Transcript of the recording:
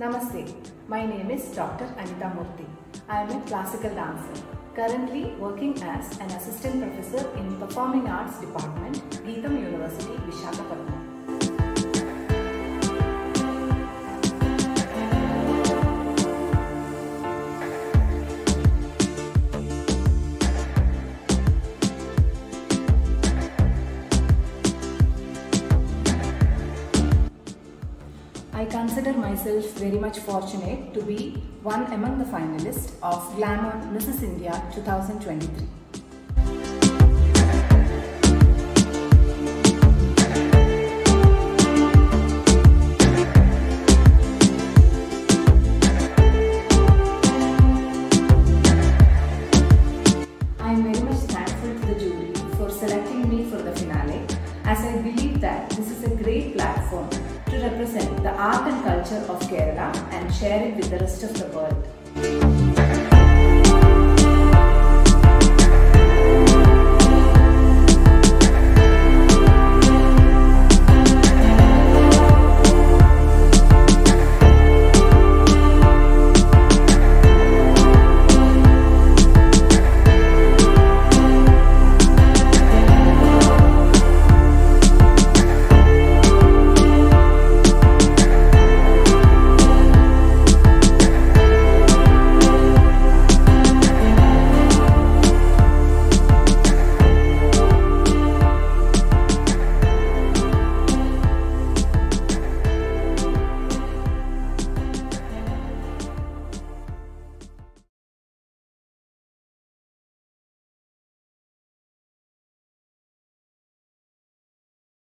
Namaste. My name is Dr. Anitha Moorthy. I am a classical dancer, currently working as an assistant professor in Performing Arts Department, GITAM University, I consider myself very much fortunate to be one among the finalists of Glammonn Mrs. India 2023. I am very much thankful to the jury for selecting me for the finale as I believe that this is a great platform to represent the art and culture of Kerala and share it with the rest of the world.